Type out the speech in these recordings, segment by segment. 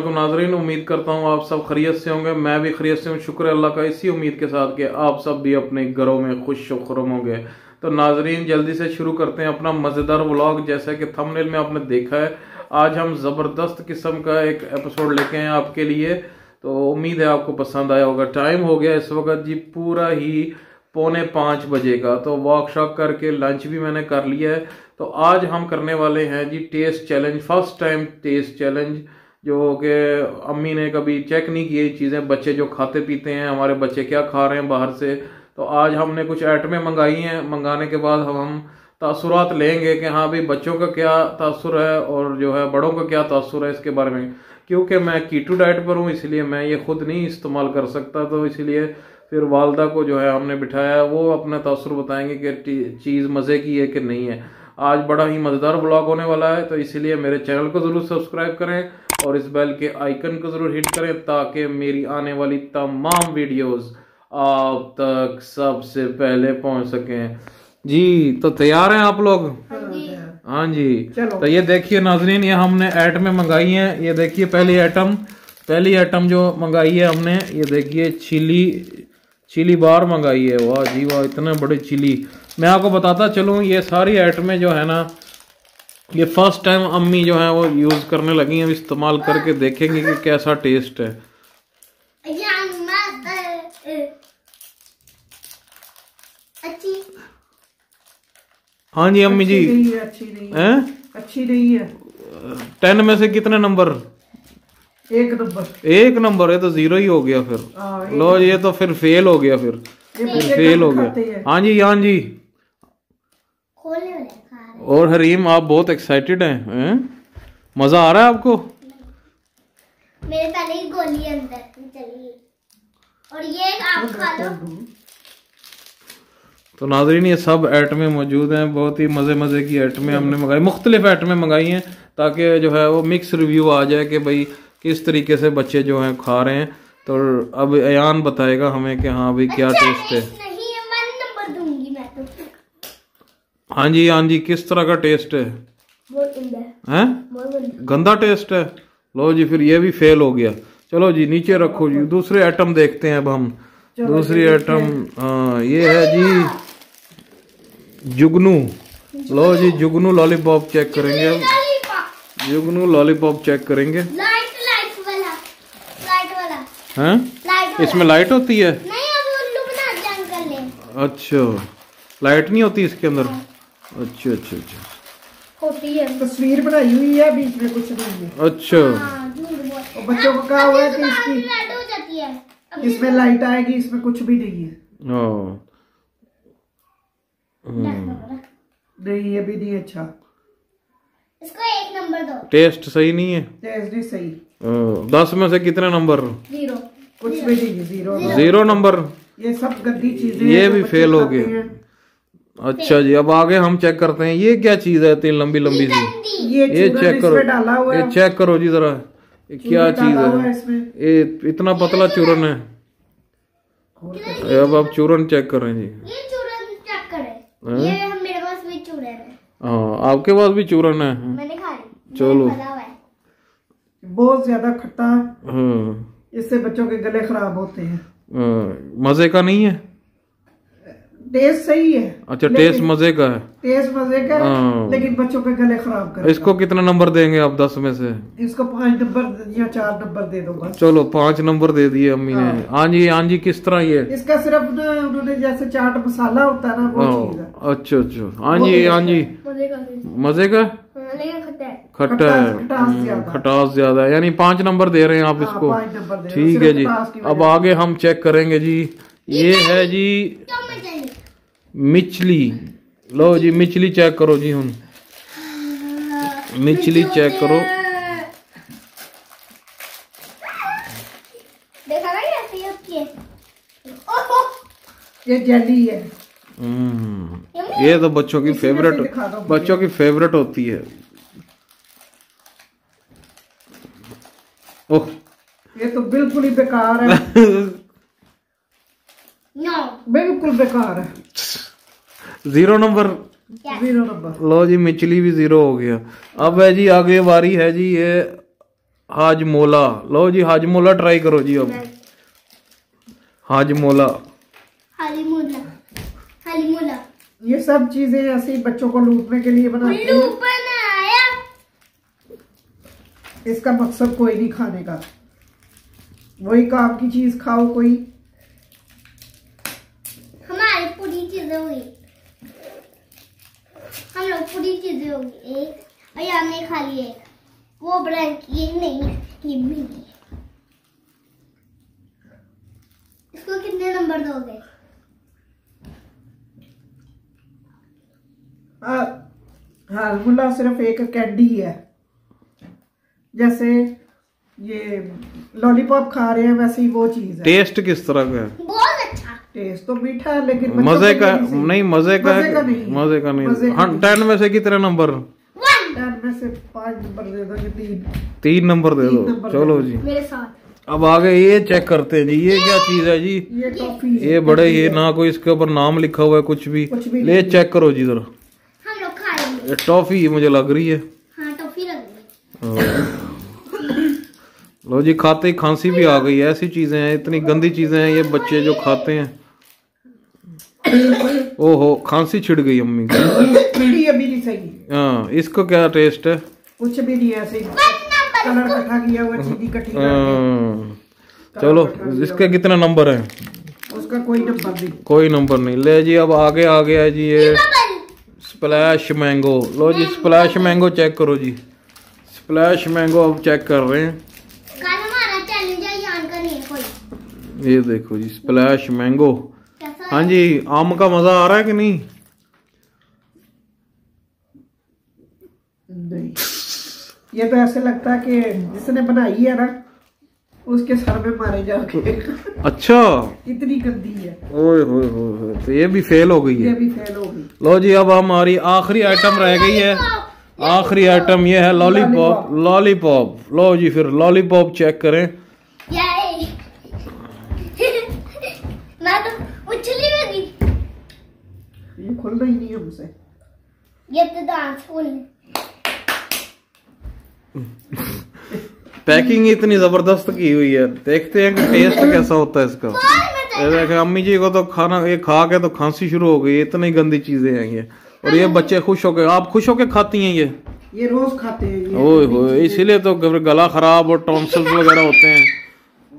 वालेकुम नाजरीन, उम्मीद करता हूँ आप सब खरीत से होंगे। मैं भी खरीत से हूँ। शुक्र अल्लाह का इसी उम्मीद के साथ कि आप सब भी अपने घरों में खुश खुरम होंगे। तो नाजरीन, जल्दी से शुरू करते हैं अपना मज़ेदार व्लॉग। जैसा कि थंबनेल में आपने देखा है, आज हम ज़बरदस्त किस्म का एक एपिसोड लेके आए हैं आपके लिए। तो उम्मीद है आपको पसंद आया होगा। टाइम हो गया इस वक्त जी पूरा ही पौने पाँच बजे का। तो वॉक शॉक करके लंच भी मैंने कर लिया है। तो आज हम करने वाले हैं जी test challenge first time test challenge जो कि अम्मी ने कभी चेक नहीं किए चीज़ें, बच्चे जो खाते पीते हैं, हमारे बच्चे क्या खा रहे हैं बाहर से? तो आज हमने कुछ आइटमें मंगाई हैं। मंगाने के बाद हम हम तासुरात लेंगे कि हाँ भाई, बच्चों का क्या तासुर है और जो है बड़ों का क्या तासुर है इसके बारे में। क्योंकि मैं कीटू डाइट पर हूँ, इसलिए मैं ये खुद नहीं इस्तेमाल कर सकता तो इसलिए फिर वालदा को जो है हमने बिठाया। वो अपना तासुर बताएँगे कि चीज़ मज़े की है कि नहीं है। आज बड़ा ही मज़ेदार ब्लॉग होने वाला है तो इसीलिए मेरे चैनल को ज़रूर सब्सक्राइब करें। और इस बेल के आइकन को ज़रूर हिट करें ताकि मेरी आने वाली तमाम वीडियोस आप तक सबसे पहले पहुँच सकें। जी तो तैयार हैं आप लोग? हाँ जी। तो ये देखिए नाजरीन ये हमने आइटमें मंगाई हैं। ये देखिए पहली आइटम पहली आइटम जो मंगाई है हमने ये देखिए चिली चिली बार मंगाई है। वाह जी वाह इतने बड़े चिली मैं आपको बताता चलूँ ये सारी आइटमें जो है ना ये फ़र्स्ट टाइम अम्मी जो है वो यूज़ करने लगी हैं इस्तेमाल करके देखेंगे कि कैसा टेस्ट है। हाँ जी अम्मी जी। अच्छी नहीं हैं अच्छी नहीं है। टेन में से कितने नंबर एक नंबर एक नंबर है तो ज़ीरो ही हो गया फिर। हाँ, लो ये तो फिर फेल हो गया फिर। फिर फेल हो गया। हाँ। जी हाँ जी। और हरीम आप बहुत एक्साइटेड हैं हैं? मज़ा आ रहा है आपको? मेरे पहले ही गोली अंदर और ये आप खा लो। तो नाजरीन ये सब आइटमें मौजूद हैं बहुत ही मज़े मज़े की आइटमें हमने मंगाई मुख्तलिफ़ आइटमें मंगाई हैं ताकि जो है वो मिक्स रिव्यू आ जाए कि भाई किस तरीके से बच्चे जो हैं खा रहे हैं। तो अब अयान बताएगा हमें कि हाँ भाई क्या टेस्ट है नहीं है वन नंबर दूँगी मैं तो हाँ जी हाँ जी किस तरह का टेस्ट है? हैं। गंदा टेस्ट है? लो जी फिर ये भी फेल हो गया। चलो जी नीचे रखो जी दूसरे आइटम देखते हैं अब हम। दूसरी आइटम हाँ। ये है जी जुगनू। लो जी जुगनू लॉलीपॉप चेक करेंगे अब। जुगनू लॉलीपॉप चेक करेंगे। लाइट लाइट वाला। लाइट वाला। हैं? इसमें लाइट होती है? नहीं अब उल्लू बना जंगल है। अच्छा। लाइट नहीं होती इसके अंदर? अच्छा अच्छा अच्छा। होती है। तस्वीर बनाई हुई है बीच में कुछ नहीं है अच्छा। हाँ झूठ बोल और बच्चों को कहा हुआ है कि इसकी हो है। इसमें लाइट आएगी इसमें कुछ भी नहीं है। हाँ नहीं ये भी नहीं अच्छा। इसको एक नंबर दो। टेस्ट सही नहीं है? टेस्ट नहीं सही। दस में से कितने नंबर ज़ीरो कुछ भी नहीं है ज़ीरो ज़ीरो नंबर ये सब गंदी चीज़ें ये भी फेल हो गए। अच्छा जी अब आगे हम चेक करते हैं ये क्या चीज़ है इतनी लंबी लंबी सी? ये ये चेक करो इसमें डाला हुआ ये चेक करो जी जरा क्या चीज़ है? है ये इतना पतला चूरन है। अब आप चूरन चेक कर रहे जी। ये चूरन चेक करे। ये हम मेरे पास भी चूरन है। हाँ आपके पास भी चूरन है? मैंने चलो। है। बहुत ज़्यादा खट्टा। है हाँ, इससे बच्चों के गले खराब होते हैं। हाँ, मज़े का नहीं है? टेस्ट सही है। अच्छा टेस्ट मज़े का है। टेस्ट मज़े का है, हाँ। लेकिन बच्चों के गले खराब कर इसको कितना नंबर देंगे आप दस में से? इसको पाँच नंबर या चार नंबर दे दो बस चलो पाँच नंबर दे दिए अम्मी ने। हाँ। जी हाँ जी किस तरह ये? इसका सिर्फ़ उन्होंने जैसे चाट मसाला होता है ना वो हाँ, है। अच्छा अच्छा। हाँ जी हाँ जी। मज़े का भी। मज़े का? हाँ, लेकिन खट्टा है। खटास हम्म, ज़्यादा। है। यानी पाँच नंबर दे रहे हैं आप हाँ, इसको। हैं, ठीक है जी। अब आगे हम चेक करेंगे जी। ये है जी मिचली। लो जी मिचली चेक करो जी हम मिचली चेक करो। ये जेली है। हम्म, ये तो बच्चों की फेवरेट। बच्चों की फेवरेट होती है। ओह। ये तो बिल्कुल ही बेकार है। नो बिल्कुल बेकार है। ज़ीरो नंबर ज़ीरो नंबर लो जी मिचली भी ज़ीरो हो गया। अब है जी आगे बारी है जी ये हाजमोला। लो जी हाजमोला ट्राई करो जी अब। हाजमोला। हाली मुला हाली मुला ये सब चीज़ें ऐसे बच्चों को लूटने के लिए बनाते हैं। बनाया। इसका मकसद कोई नहीं खाने का। वही काम की चीज़ खाओ कोई। हमारी पूरी चीज़ें हुई। हम लोग पूरी चीज़ें होगी एक और ये हमने खा ली एक वो ब्लैंक ये नहीं ये मेरी इसको कितने नंबर दोगे? हाँ सिर्फ़ एक कैंडी है। जैसे ये लॉलीपॉप खा रहे हैं वैसे ही वो चीज़ है। टेस्ट किस तरह का है? टेस्ट तो मीठा है लेकिन मज़े का नहीं। मज़े का मज़े है का नहीं। मज़े का नहीं। हाँ टेन में से कितने नंबर? टेन में से पाँच नंबर दे दो ये तीन। तीन नंबर दे दो। चलो जी। मेरे साथ। अब आगे ये चेक करते हैं जी। ये क्या चीज़ है जी? ये टॉफी ये बड़े ये ना कोई इसके ऊपर नाम लिखा हुआ है कुछ भी। कुछ भी ले चेक करो जी जरा। हम लोग खा लेंगे ये टॉफी मुझे लग रही है। हाँ टॉफी लग गई लो जी खाते ही खांसी भी आ गई है। ऐसी चीज़ें हैं इतनी गंदी चीज़ें हैं ये बच्चे जो खाते हैं। ओहो खांसी छिड़ गई अम्मी की। अभी नहीं सही। हाँ इसको क्या टेस्ट है? कुछ भी नहीं ऐसे कलर इकट्ठा किया हुआ चीनी करके हाँ, चलो इसके कितने नंबर हैं? उसका कोई नंबर नहीं। कोई नंबर नहीं। ले जी अब आगे आ गया जी ये। स्प्लैश मैंगो लो जी स्प्लैश मैंगो चेक करो जी। स्प्लैश मैंगो अब चेक कर रहे हैं। कल हमारा चैलेंज है यान का नहीं कोई। ये देखो जी स्प्लैश मैंगो हाँ जी आम का मज़ा आ रहा है कि नहीं? नहीं। ये तो ऐसे लगता है कि जिसने बनाई है ना उसके सर में मारे जाके अच्छा। इतनी गंदी है। ओए होए होए तो ये भी फेल हो गई है। ये है भी फेल होगी लो जी अब हमारी आखिरी आइटम रह गई है। आखिरी आइटम ये है लॉलीपॉप लॉलीपॉप लो जी फिर लॉलीपॉप चेक करें Yay! मैं तो उछली में गई ये खुलना ही नहीं हमसे ये तो डांस फुल पैकिंग इतनी ज़बरदस्त की हुई है। देखते हैं कि टेस्ट कैसा होता है इसका। ये देखे अम्मी जी को तो खाना ये खा के तो खांसी शुरू हो गई। इतनी गंदी चीज़ें हैं ये। और ये बच्चे खुश होके आप खुश होके खाती हैं ये? ये रोज खाते हैं ये। ओए होए इसीलिए तो गला खराब और टॉन्सल्स वगैरह होते हैं।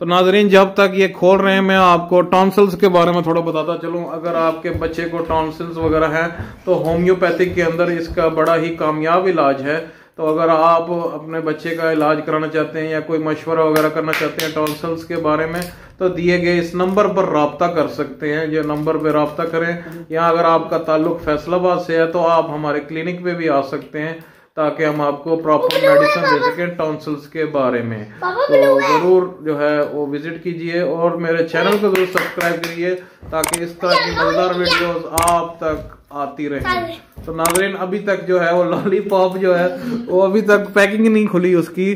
तो नाजरीन, जब तक ये खोल रहे हैं, मैं आपको टॉन्सल्स के बारे में थोड़ा बताता चलूँ। अगर आपके बच्चे को टॉन्सल्स वगैरह हैं तो होम्योपैथिक के अंदर इसका बड़ा ही कामयाब इलाज है। तो अगर आप अपने बच्चे का इलाज कराना चाहते हैं या कोई मशवरा वगैरह करना चाहते हैं टॉन्सल्स के बारे में तो दिए गए इस नंबर पर रबता कर सकते हैं। जो नंबर पर रबता करें, या अगर आपका ताल्लुक फैसलाबाद से है तो आप हमारे क्लिनिक पे भी आ सकते हैं। ताकि हम आपको प्रॉपर मेडिसिन दे सकें टॉन्सल्स के बारे में। तो ज़रूर जो है वो विज़िट कीजिए और मेरे चैनल को ज़रूर सब्सक्राइब करिए ताकि इस तरह की मज़ेदार वीडियोस आप तक आती रहे। तो नाजरीन अभी तक जो है वो लॉलीपॉप जो है वो अभी तक पैकिंग नहीं खुली उसकी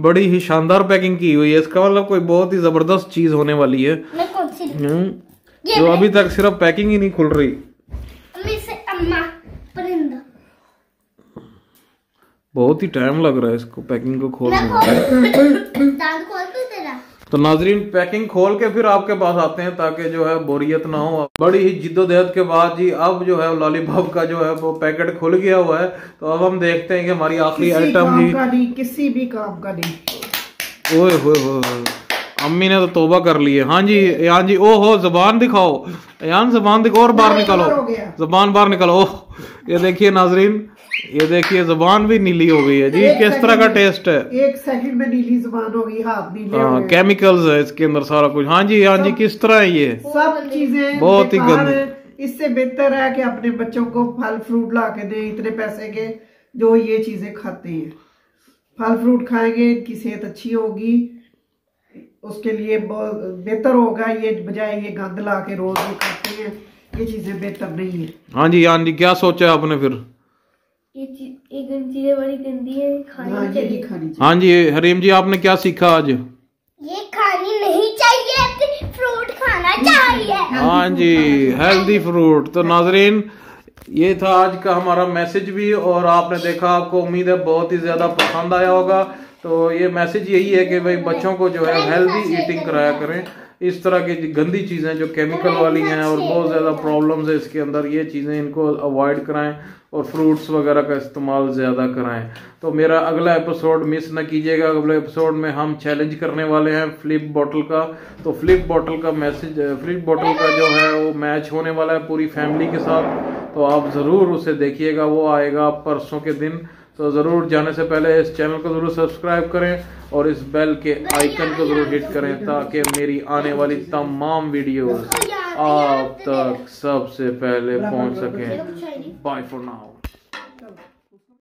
बड़ी ही शानदार पैकिंग की हुई है। इसका मतलब कोई बहुत ही ज़बरदस्त चीज़ होने वाली है। हम्म, जो अभी तक सिर्फ़ पैकिंग ही नहीं खुल रही अम्मी से अम्मा परिंदा बहुत ही टाइम लग रहा है इसको पैकिंग को खोलने में। खोल खोल तेरा। तो नाजरीन पैकिंग खोल के फिर आपके पास आते हैं ताकि जो है बोरियत ना हो। बड़ी ही जिद्दोजहद के बाद जी अब जो है लॉलीपॉप का जो है वो पैकेट खुल गया हुआ है। तो अब हम देखते हैं कि हमारी आखिरी आइटम जी। नहीं किसी भी काम का नहीं। ओए होए होए होए। अम्मी ने तो तोबा कर ली है। हाँ जी यान जी ओ हो जबान दिखाओ। यान जबान दिखाओ और बाहर निकालो। हो जबान बाहर निकालो। ओह ये देखिए नाजरीन ये देखिए जबान भी नीली हो गई है जी। किस तरह का टेस्ट है? एक सेकंड में नीली ज़ुबान हो गई हाथ नीले हो हाँ केमिकल्स है इसके अंदर सारा कुछ। हाँ जी हाँ जी किस तरह है ये? सब चीज़ें बहुत ही गंदी। इससे बेहतर है कि अपने बच्चों को फल फ्रूट ला के दें इतने पैसे के जो ये चीज़ें खाते हैं। फल फ्रूट खाएँगे इनकी सेहत अच्छी होगी। उसके लिए बहुत बेहतर होगा ये बजाय ये गंद ला के रोज खाते हैं। ये चीज़ें बेहतर नहीं है। हाँ जी हाँ जी क्या सोचा है आपने फिर? ये ये चीज़ें बड़ी गंदी है खानी हाँ चाहिए। हाँ जी हरीम जी आपने क्या सीखा आज? ये खानी नहीं चाहिए फ्रूट खाना चाहिए। हाँ जी हेल्दी फ्रूट तो नाजरीन ये था आज का हमारा मैसेज भी और आपने देखा आपको उम्मीद है बहुत ही ज़्यादा पसंद आया होगा। तो ये मैसेज यही है कि भाई बच्चों को जो है हेल्दी ईटिंग कराया करें। इस तरह की गंदी चीज़ें जो केमिकल वाली हैं और बहुत ज़्यादा प्रॉब्लम्स है इसके अंदर ये चीज़ें इनको अवॉइड कराएँ और फ्रूट्स वगैरह का इस्तेमाल ज़्यादा कराएँ। तो मेरा अगला एपिसोड मिस ना कीजिएगा। अगले एपिसोड में हम चैलेंज करने वाले हैं फ्लिप बॉटल का। तो फ्लिप बॉटल का मैसेज फ्लिप बॉटल का जो है वो मैच होने वाला है पूरी फैमिली के साथ। तो आप ज़रूर उसे देखिएगा। वो आएगा परसों के दिन। तो ज़रूर जाने से पहले इस चैनल को ज़रूर सब्सक्राइब करें और इस बेल के आइकन को ज़रूर हिट करें ताकि मेरी आने वाली तमाम वीडियोस आप तक सबसे पहले पहुँच सकें। Bye for now